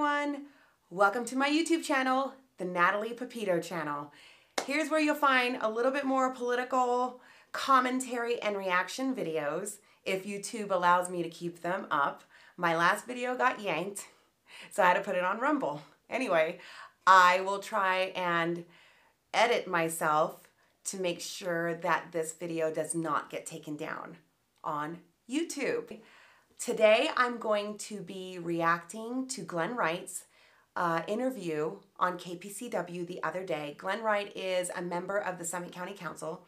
everyone. Welcome to my YouTube channel, the Nathalie Pepito channel. Here's where you'll find a little bit more political commentary and reaction videos if YouTube allows me to keep them up. My last video got yanked, so I had to put it on Rumble. Anyway, I will try and edit myself to make sure that this video does not get taken down on YouTube. Today I'm going to be reacting to Glenn Wright's uh, interview on KPCW the other day. Glenn Wright is a member of the Summit County Council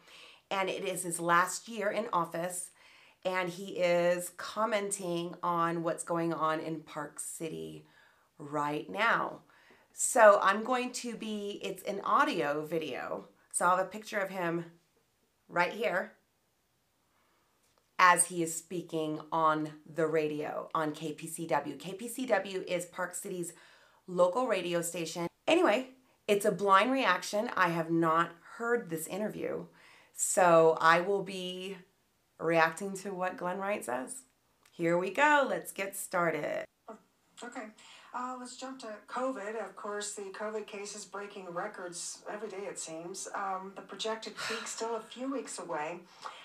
and it is his last year in office and he is commenting on what's going on in Park City right now. So I'm going to be, it's an audio video. So I'll have a picture of him right here as he is speaking on the radio on KPCW. KPCW is Park City's local radio station. Anyway, it's a blind reaction. I have not heard this interview, so I will be reacting to what Glenn Wright says. Here we go. Let's get started. Oh, okay. Uh, let's jump to COVID. Of course, the COVID cases breaking records every day, it seems. Um, the projected peak still a few weeks away.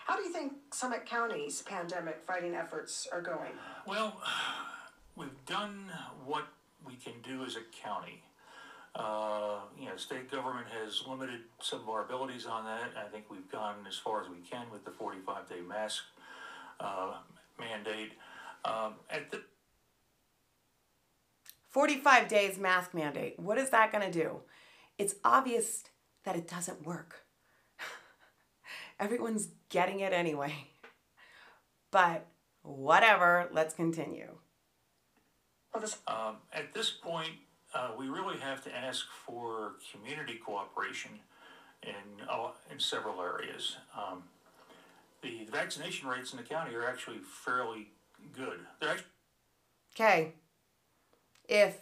How do you think Summit County's pandemic fighting efforts are going? Well, we've done what we can do as a county. Uh, you know, state government has limited some of our abilities on that. I think we've gone as far as we can with the 45 day mask uh, mandate. Um, at the 45 days mask mandate. What is that going to do? It's obvious that it doesn't work. Everyone's getting it anyway. But whatever, let's continue. Um, at this point, uh, we really have to ask for community cooperation in, uh, in several areas. Um, the, the vaccination rates in the county are actually fairly good. They're actually Okay, if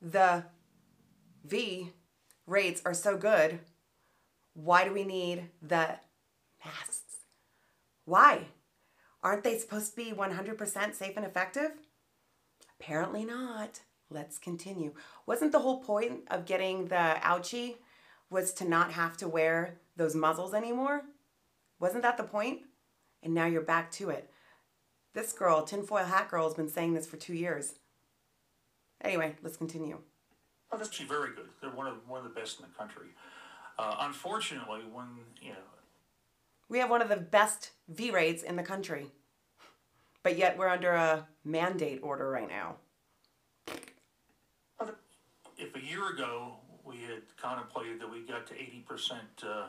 the V rates are so good, why do we need the masks? Why? Aren't they supposed to be 100% safe and effective? Apparently not. Let's continue. Wasn't the whole point of getting the ouchie was to not have to wear those muzzles anymore? Wasn't that the point? And now you're back to it. This girl, tinfoil hat girl, has been saying this for two years. Anyway, let's continue. Oh, that's actually very good. They're one of one of the best in the country. Uh, unfortunately, when you know, We have one of the best V rates in the country, but yet we're under a mandate order right now. if a year ago we had contemplated that we got to eighty percent uh,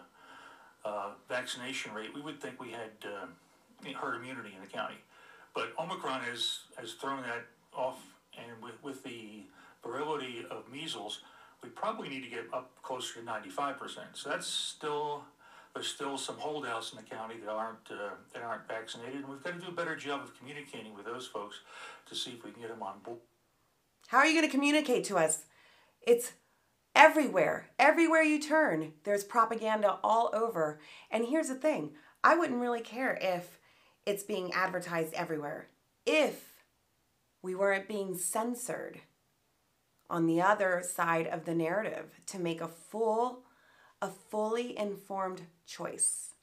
uh, vaccination rate, we would think we had uh, herd immunity in the county. But Omicron has has thrown that off, and with with the virility of measles, we probably need to get up closer to ninety five percent. So that's still there's still some holdouts in the county that aren't uh, that aren't vaccinated, and we've got to do a better job of communicating with those folks to see if we can get them on board. How are you going to communicate to us? It's everywhere. Everywhere you turn, there's propaganda all over. And here's the thing I wouldn't really care if it's being advertised everywhere. If we weren't being censored on the other side of the narrative to make a full, a fully informed choice.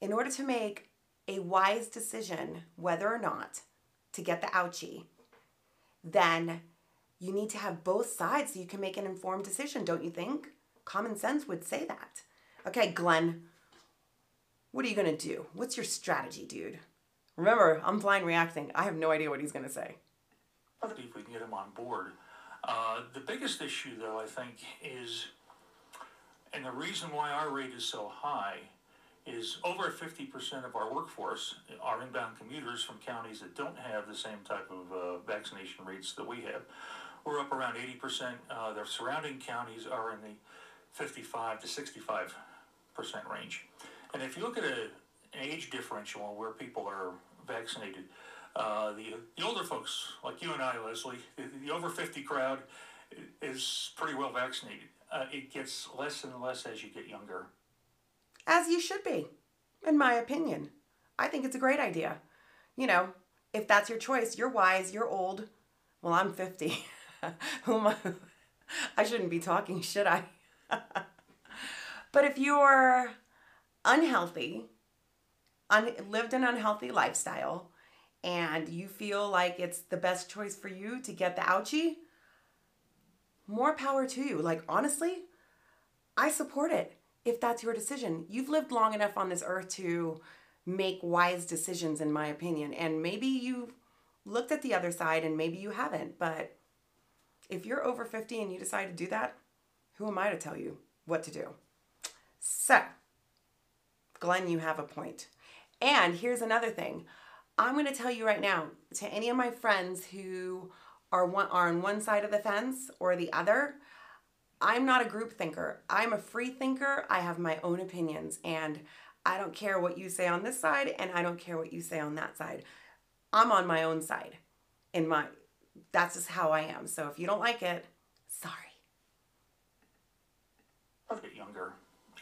In order to make a wise decision whether or not to get the ouchie, then you need to have both sides so you can make an informed decision, don't you think? Common sense would say that. Okay, Glenn, what are you to do? What's your strategy, dude? Remember, I'm blind reacting. I have no idea what he's going to say. if we can get them on board. Uh, the biggest issue, though, I think, is, and the reason why our rate is so high, is over 50% of our workforce are inbound commuters from counties that don't have the same type of uh, vaccination rates that we have. We're up around 80%. Uh, the surrounding counties are in the 55 to 65% range. And if you look at a, age differential on where people are vaccinated, uh, the, the older folks, like you and I, Leslie, the, the over 50 crowd is pretty well vaccinated. Uh, it gets less and less as you get younger. As you should be, in my opinion. I think it's a great idea. You know, if that's your choice, you're wise, you're old. Well, I'm 50. Who am I? I shouldn't be talking, should I? but if you're unhealthy, un- lived an unhealthy lifestyle, and you feel like it's the best choice for you to get the ouchie, more power to you. Like, honestly, I support it if that's your decision. You've lived long enough on this earth to make wise decisions, in my opinion. And maybe you've looked at the other side and maybe you haven't. But if you're over 50 and you decide to do that, who am I to tell you what to do? So, Glenn, you have a point. And here's another thing. I'm going to tell you right now to any of my friends who are one are on one side of the fence or the other, I'm not a group thinker. I'm a free thinker. I have my own opinions and I don't care what you say on this side and I don't care what you say on that side. I'm on my own side. In my that's just how I am. So if you don't like it, sorry. I'll get younger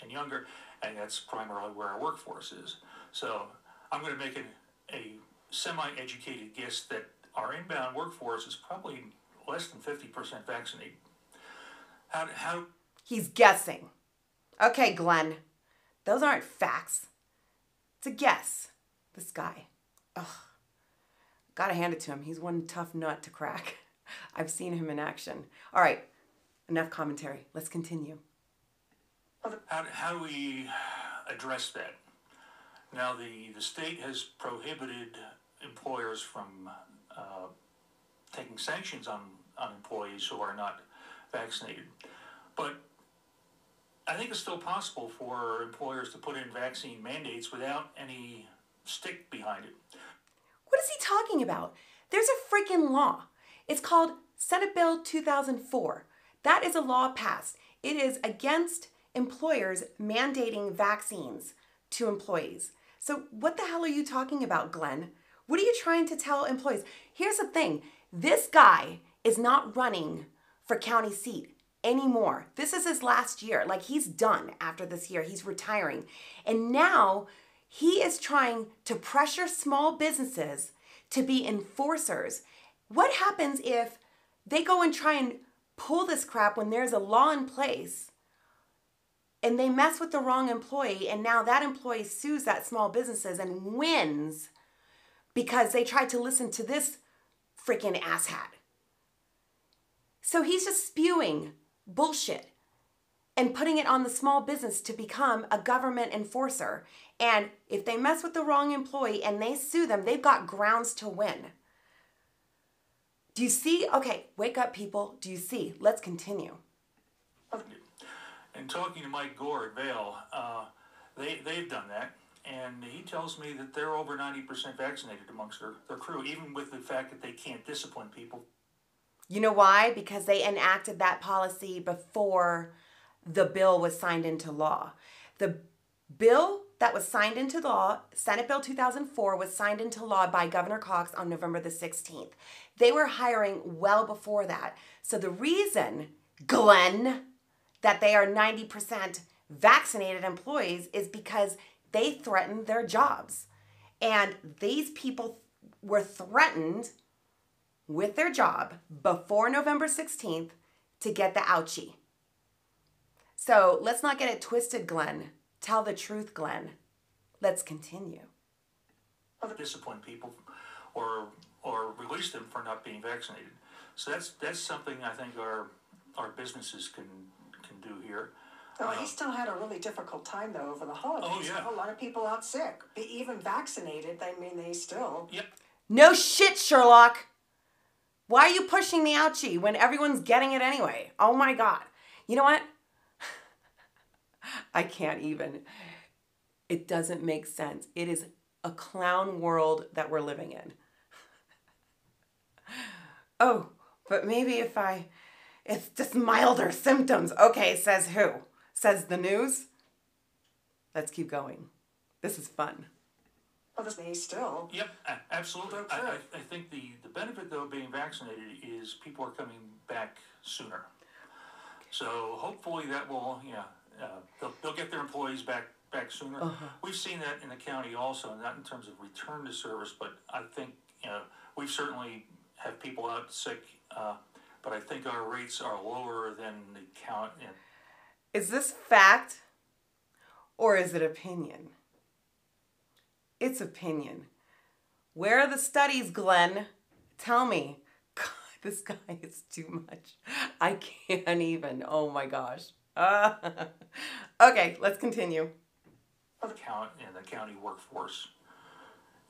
and younger, and that's primarily where our workforce is. So I'm going to make an, a semi-educated guess that our inbound workforce is probably less than 50% vaccinated. How, how He's guessing. Okay, Glenn. Those aren't facts. It's a guess. This guy. Ugh. Gotta hand it to him. He's one tough nut to crack. I've seen him in action. All right, enough commentary. Let's continue. How, how do we address that? Now, the, the state has prohibited employers from uh, taking sanctions on, on employees who are not vaccinated. But I think it's still possible for employers to put in vaccine mandates without any stick behind it. What is he talking about? There's a freaking law. It's called Senate Bill 2004. That is a law passed. It is against employers mandating vaccines to employees. So, what the hell are you talking about, Glenn? What are you trying to tell employees? Here's the thing this guy is not running for county seat anymore. This is his last year. Like, he's done after this year, he's retiring. And now he is trying to pressure small businesses to be enforcers. What happens if they go and try and pull this crap when there's a law in place and they mess with the wrong employee and now that employee sues that small businesses and wins because they tried to listen to this freaking asshat. So he's just spewing bullshit and putting it on the small business to become a government enforcer. And if they mess with the wrong employee and they sue them, they've got grounds to win. Do you see? Okay, wake up, people. Do you see? Let's continue. And talking to Mike Goar at Vail, uh, they, they've done that. And he tells me that they're over 90% vaccinated amongst their, their crew, even with the fact that they can't discipline people. You know why? Because they enacted that policy before the bill was signed into law. The bill that was signed into law, Senate Bill 2004, was signed into law by Governor Cox on November the 16th. They were hiring well before that. So the reason, Glenn, that they are 90% vaccinated employees is because they threatened their jobs. And these people were threatened with their job before November 16th to get the ouchie. So let's not get it twisted, Glenn. Tell the truth, Glenn. Let's continue. Discipline people or or release them for not being vaccinated. So that's that's something I think our our businesses can can do here. Oh, he um, still had a really difficult time though over the holidays. Oh, yeah. A lot of people out sick, Be- even vaccinated. I mean, they still. Yep. No shit, Sherlock. Why are you pushing the ouchie when everyone's getting it anyway? Oh my god. You know what? I can't even. It doesn't make sense. It is a clown world that we're living in. oh, but maybe if I. It's just milder symptoms. Okay, says who? Says the news? Let's keep going. This is fun. Well, this they still. Yep, absolutely. That's I, I. I think the, the benefit though of being vaccinated is people are coming back sooner. So hopefully that will, yeah, uh, they'll, they'll get their employees back back sooner. We've seen that in the county also, not in terms of return to service, but I think you know we've certainly have people out sick. Uh, but I think our rates are lower than the count. In. Is this fact or is it opinion? It's opinion. Where are the studies, Glenn? Tell me. God, this guy is too much. I can't even. Oh my gosh. Uh, okay, let's continue. The count in the county workforce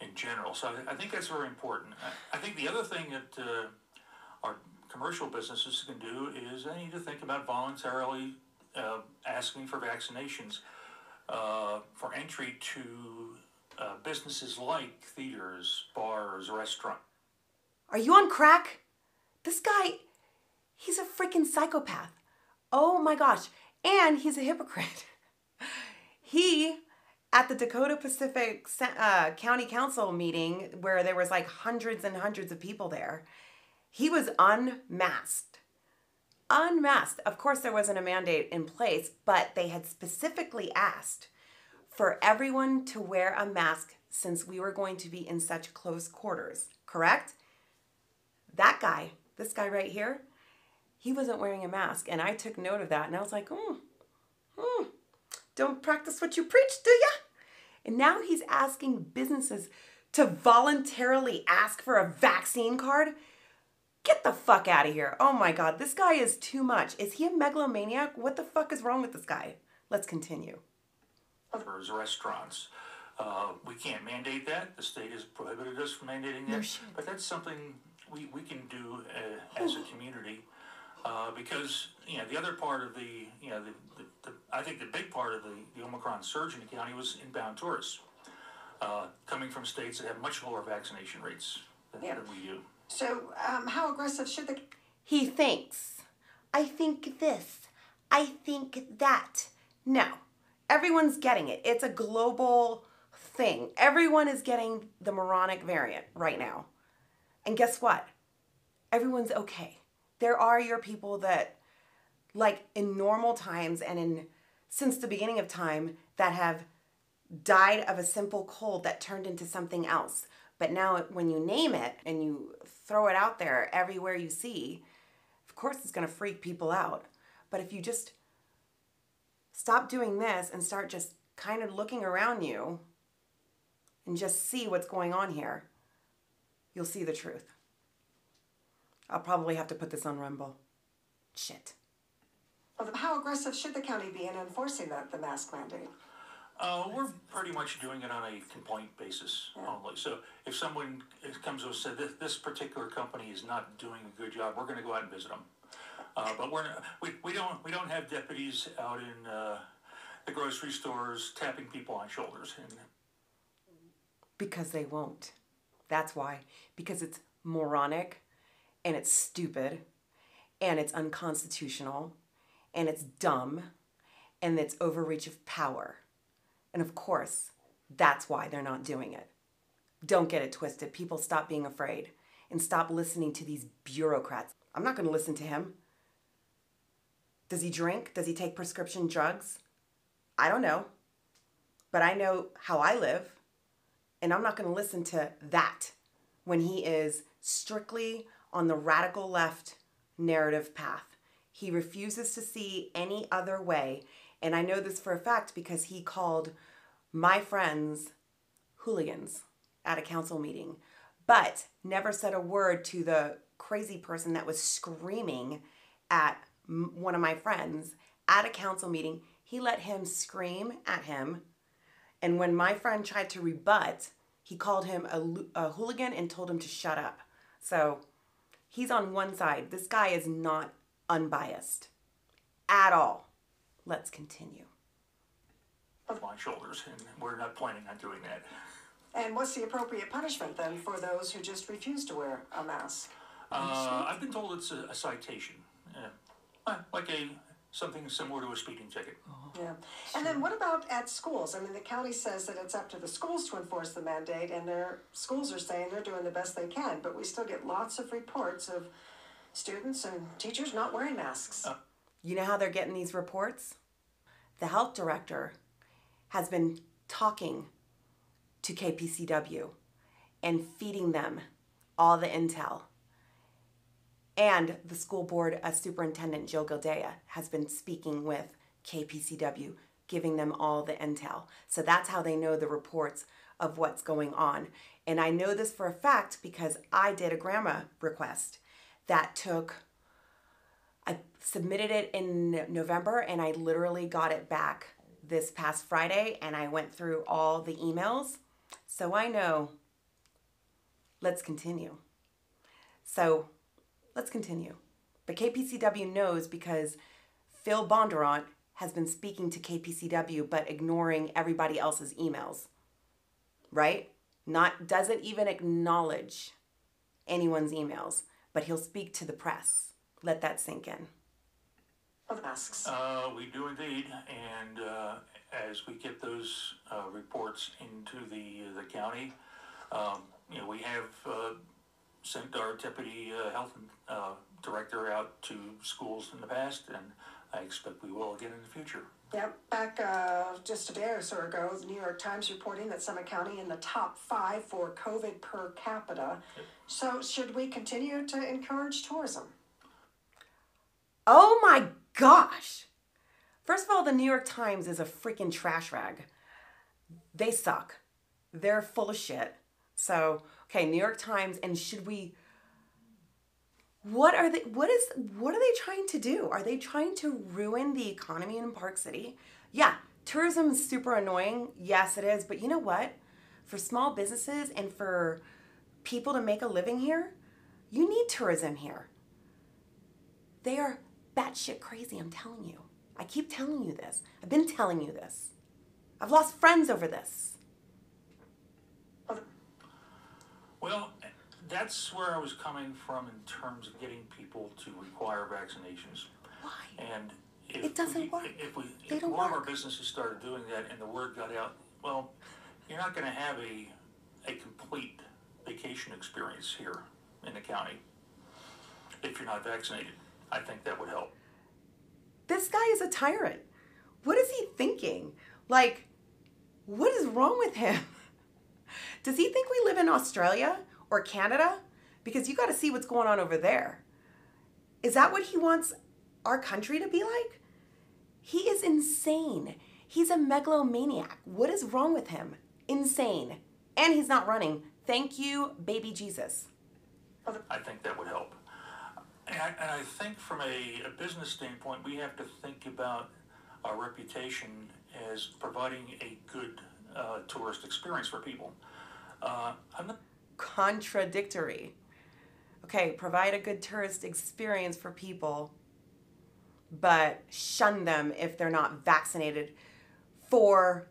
in general. So I, I think that's very important. I, I think the other thing that uh, our commercial businesses can do is they need to think about voluntarily uh, asking for vaccinations uh, for entry to uh, businesses like theaters, bars, restaurants. Are you on crack? This guy, he's a freaking psychopath. Oh my gosh. And he's a hypocrite. he, at the Dakota Pacific uh, County Council meeting, where there was like hundreds and hundreds of people there, he was unmasked. Unmasked. Of course, there wasn't a mandate in place, but they had specifically asked for everyone to wear a mask since we were going to be in such close quarters, correct? That guy, this guy right here, he wasn't wearing a mask. And I took note of that and I was like, hmm, hmm, don't practice what you preach, do ya? And now he's asking businesses to voluntarily ask for a vaccine card. Get the fuck out of here. Oh my God, this guy is too much. Is he a megalomaniac? What the fuck is wrong with this guy? Let's continue. Bars, restaurants. Uh, we can't mandate that. The state has prohibited us from mandating that. No shit. But that's something we, we can do uh, as a community. Uh, because you know the other part of the you know the, the, the I think the big part of the, the Omicron surge in the county was inbound tourists uh, coming from states that have much lower vaccination rates than, Yeah. than we do. So, um, how aggressive should the He thinks. I think this. I think that. No. Everyone's getting it. It's a global thing. Everyone is getting the moronic variant right now. And guess what? Everyone's okay. There are your people that like in normal times and in since the beginning of time that have died of a simple cold that turned into something else. But now, when you name it and you throw it out there everywhere you see, of course it's going to freak people out. But if you just stop doing this and start just kind of looking around you and just see what's going on here, you'll see the truth. I'll probably have to put this on Rumble. Shit. how aggressive should the county be in enforcing the, the mask mandate? Uh, we're pretty much doing it on a complaint basis only. So if someone comes to us and says this, this particular company is not doing a good job, we're going to go out and visit them. Uh, but we're not, we, we don't we don't have deputies out in uh, the grocery stores tapping people on shoulders. And Because they won't. That's why. Because it's moronic and it's stupid and it's unconstitutional and it's dumb and it's overreach of power. And of course, that's why they're not doing it. Don't get it twisted. People stop being afraid and stop listening to these bureaucrats. I'm not going to listen to him. Does he drink? Does he take prescription drugs? I don't know. But I know how I live. And I'm not going to listen to that when he is strictly on the radical left narrative path. He refuses to see any other way. And I know this for a fact because he called my friends hooligans at a council meeting, but never said a word to the crazy person that was screaming at m- one of my friends at a council meeting. He let him scream at him and when my friend tried to rebut, he called him a, a hooligan and told him to shut up. So he's on one side. This guy is not unbiased at all. Let's continue. on shoulders, and we're not planning on doing that. And what's the appropriate punishment then for those who just refuse to wear a mask? Uh, I've been told it's a, a citation, uh, like a something similar to a speeding ticket. Yeah. And then what about at schools? I mean, the county says that it's up to the schools to enforce the mandate, and their schools are saying they're doing the best they can, but we still get lots of reports of students and teachers not wearing masks. You know how they're getting these reports? The health director has been talking to KPCW and feeding them all the intel. And the school board superintendent, Jill Gildea, has been speaking with KPCW, giving them all the intel. So that's how they know the reports of what's going on. And I know this for a fact because I did a GRAMA request that took, I submitted it in November and I literally got it back this past Friday and I went through all the emails. So I know. Let's continue. So let's continue. But KPCW knows because Phil Bondurant has been speaking to KPCW but ignoring everybody else's emails. Right? Not doesn't even acknowledge anyone's emails, but he'll speak to the press. Let that sink in. Masks. Uh, we do indeed, and uh, as we get those uh, reports into the the county, um, you know, we have uh, sent our deputy uh, health uh, director out to schools in the past, and I expect we will again in the future. Yep, back uh, just a day or so ago, the New York Times reporting that Summit County in the top five for COVID per capita. So, should we continue to encourage tourism? Oh my gosh. First of all, the New York Times is a freaking trash rag. They suck. They're full of shit. So, okay, New York Times and should we what are they what is what are they trying to do? Are they trying to ruin the economy in Park City? Yeah, tourism is super annoying. Yes, it is, but you know what? For small businesses and for people to make a living here, you need tourism here. They are batshit crazy, I'm telling you. I keep telling you this. I've been telling you this. I've lost friends over this. Well, that's where I was coming from in terms of getting people to require vaccinations. Why? And if It doesn't we, work. If we, They if don't one of our businesses started doing that and the word got out, well, you're not going to have a a complete vacation experience here in the county if you're not vaccinated. I think that would help. This guy is a tyrant. What is he thinking? Like, what is wrong with him? Does he think we live in Australia or Canada? Because you got to see what's going on over there. Is that what he wants our country to be like? He is insane. He's a megalomaniac. What is wrong with him? Insane. And he's not running. Thank you, baby Jesus. I think that would help. And I, think from a, a business standpoint, we have to think about our reputation as providing a good uh, tourist experience for people. Uh, contradictory. Okay, provide a good tourist experience for people, but shun them if they're not vaccinated for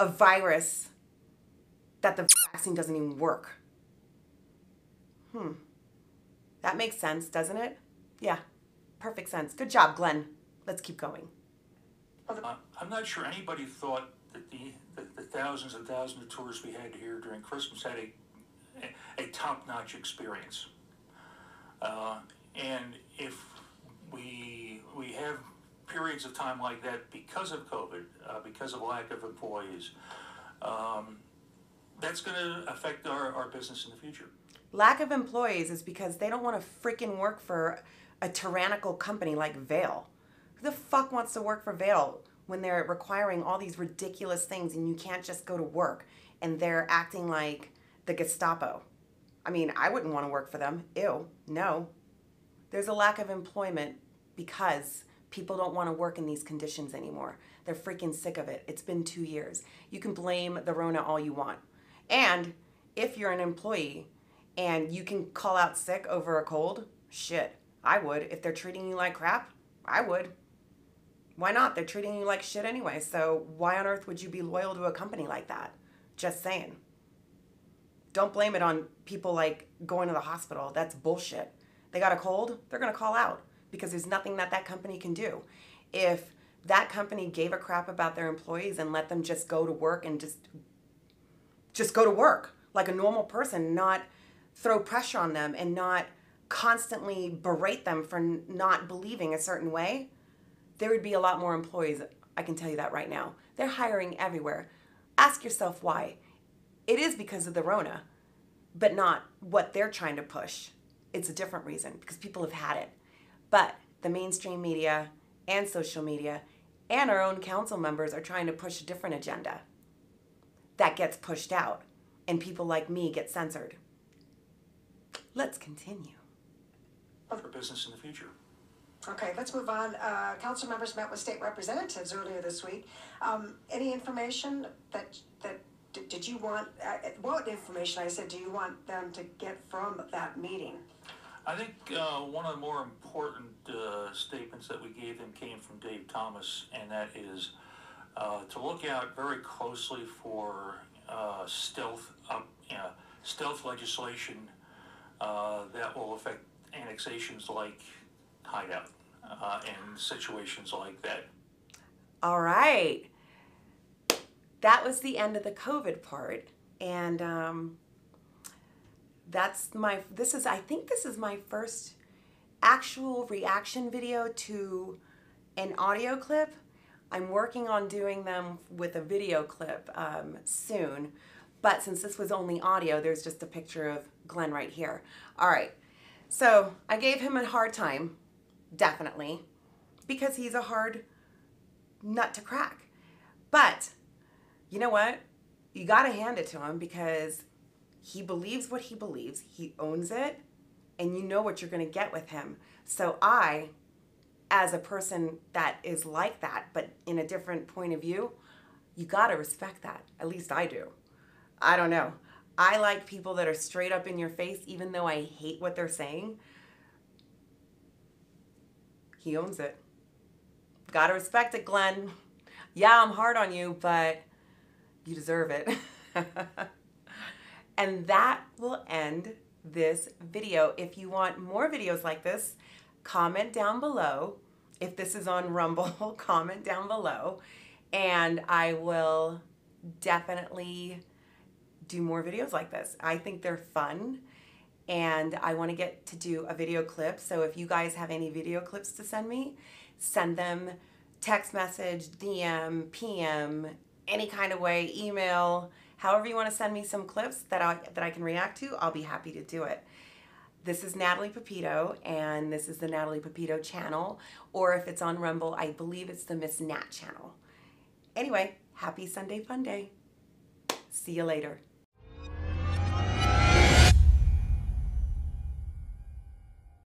a virus that the vaccine doesn't even work. Hmm. That makes sense, doesn't it? Yeah, perfect sense. Good job, Glenn. Let's keep going. I'm not sure anybody thought that the, that the thousands and thousands of tourists we had here during Christmas had a, a, a top-notch experience. Uh, and if we we have periods of time like that because of COVID, uh, because of lack of employees, um, that's going to affect our, our business in the future. Lack of employees is because they don't want to freaking work for a tyrannical company like Vail. Who the fuck wants to work for Vail when they're requiring all these ridiculous things and you can't just go to work and they're acting like the Gestapo? I mean, I wouldn't want to work for them. Ew, no. There's a lack of employment because people don't want to work in these conditions anymore. They're freaking sick of it. It's been two years. You can blame the Rona all you want. And if you're an employee and you can call out sick over a cold, shit, I would. If they're treating you like crap, I would. Why not? They're treating you like shit anyway. So why on earth would you be loyal to a company like that? Just saying. Don't blame it on people like going to the hospital. That's bullshit. They got a cold, they're going to call out because there's nothing that that company can do. If that company gave a crap about their employees and let them just go to work and just just go to work like a normal person, not throw pressure on them and not constantly berate them for not believing a certain way, there would be a lot more employees. I can tell you that right now. They're hiring everywhere. Ask yourself why. It is because of the Rona, but not what they're trying to push. it's a different reason because people have had it. But the mainstream media and social media and our own council members are trying to push a different agenda that gets pushed out, and people like me get censored. Let's continue. For business in the future. Okay, let's move on. Uh, council members met with state representatives earlier this week. Um, any information that, that, did did you want, uh, what information, I said, do you want them to get from that meeting? I think uh, one of the more important uh, statements that we gave them came from Dave Thomas, and that is uh, to look out very closely for uh, stealth, uh, yeah, stealth legislation uh, that will affect annexations like Hideout uh, and situations like that. All right. That was the end of the COVID part. And um, that's my, this is, I think this is my first actual reaction video to an audio clip. I'm working on doing them with a video clip um, soon. But since this was only audio, there's just a picture of Glenn right here. All right. So I gave him a hard time, definitely, because he's a hard nut to crack. But you know what? You got to hand it to him because he believes what he believes, he owns it, and you know what you're going to get with him. So I, as a person that is like that, but in a different point of view, you got to respect that. At least I do. I don't know. I like people that are straight up in your face, even though I hate what they're saying. He owns it. Gotta respect it, Glenn. Yeah, I'm hard on you, but you deserve it. and that will end this video. If you want more videos like this, comment down below. If this is on Rumble, comment down below. And I will definitely do more videos like this. I think they're fun and I want to get to do a video clip. So if you guys have any video clips to send me, send them text message, DM, PM, any kind of way, email, however you want to send me some clips that I that I can react to, I'll be happy to do it. This is Nathalie Pepito, and this is the Nathalie Pepito channel, or if it's on Rumble, I believe it's the Miss Nat channel. Anyway, happy Sunday Fun Day. See you later.